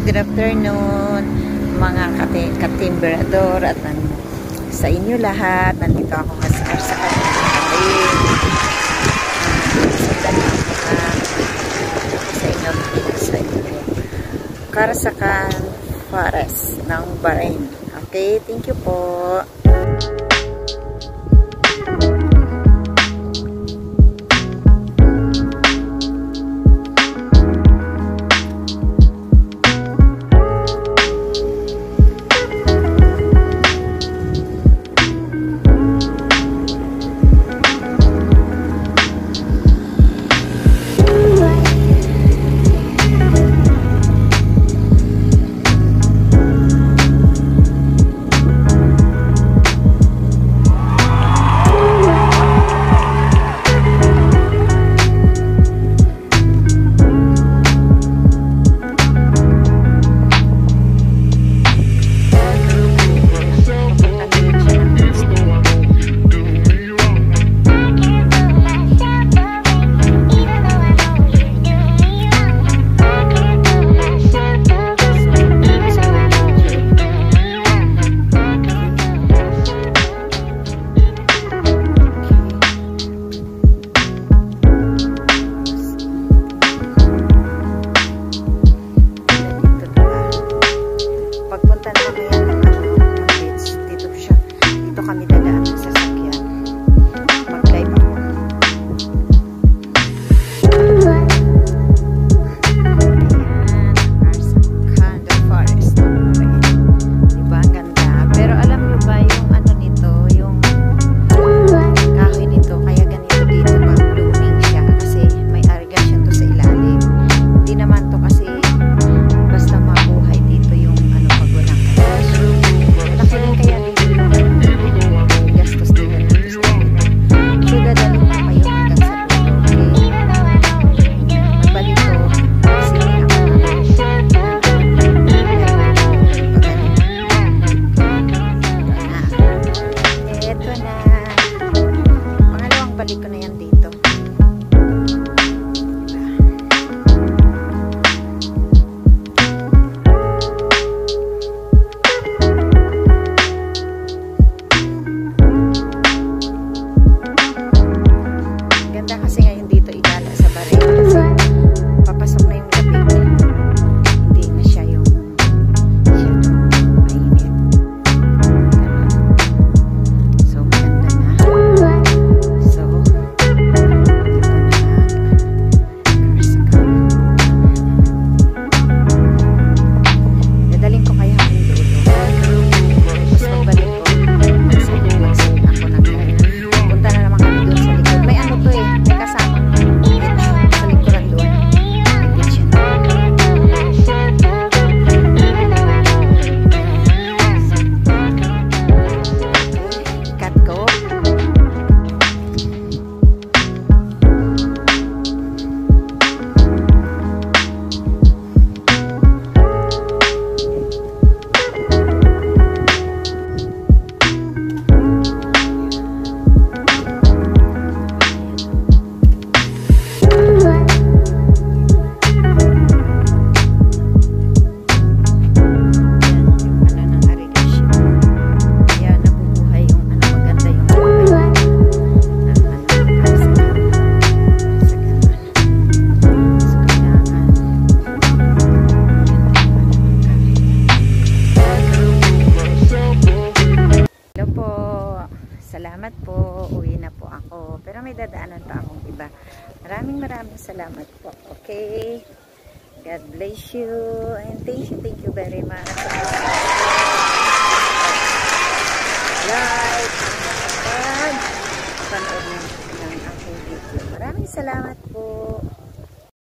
Good afternoon mga katimbrador at nan sa inyo lahat. Nandito ako nga sa sa sa inyo sa inyo. Karasakan Forest ng Bahrain. Okay, thank you po. ibabalik ko na yan dito. Ganda kasi ngayon. salamat po. Uwi na po ako. Pero may dadaanan pa akong iba. Maraming maraming salamat po. Okay? God bless you. And thank you, thank you very much. Like, panood ng, ng aking video. Maraming salamat